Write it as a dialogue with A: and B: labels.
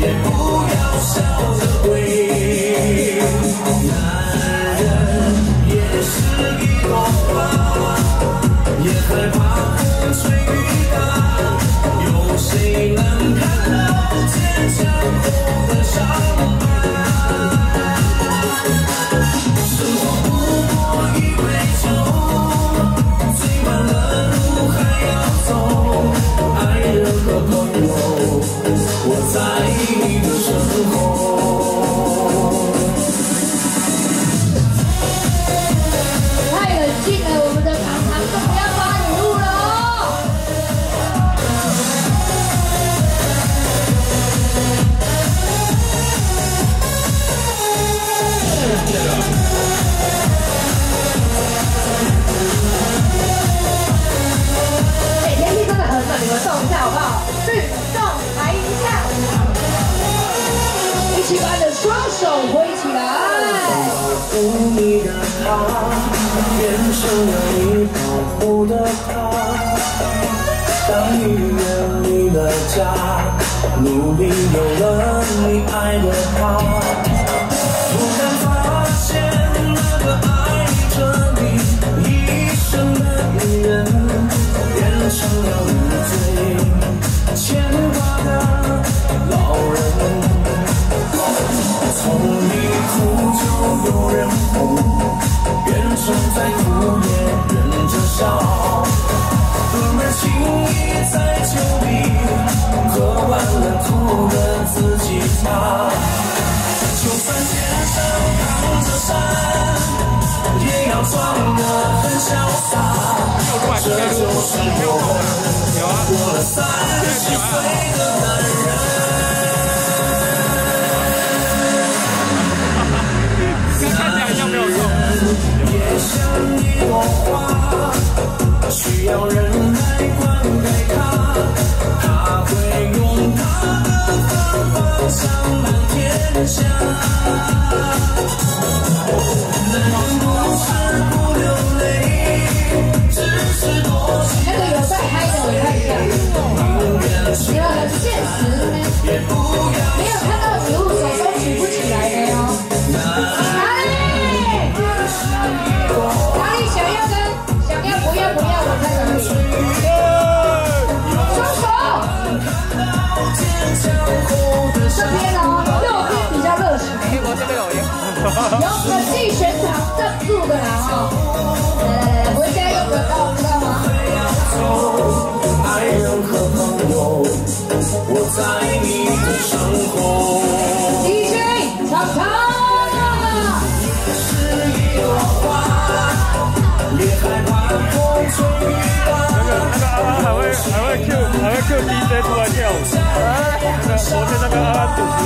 A: 也不要神后你的他变成了你保护的他当你远离了家努力有了你爱的他突然发现那个爱着你一生的女人变成了你最牵挂的老人从一哭就有人身在苦也忍着笑哥们情谊在酒里喝完了吐了自己擦就算肩上扛着山也要装的很潇洒这就是我们过了三十岁的男人
B: 过来哈，来来来，我现在要舞蹈，知道吗？DJ，跳跳。
A: 那个那个阿阿还会还会 Q 还会 Q DJ 出来跳，那个我现在要阿杜。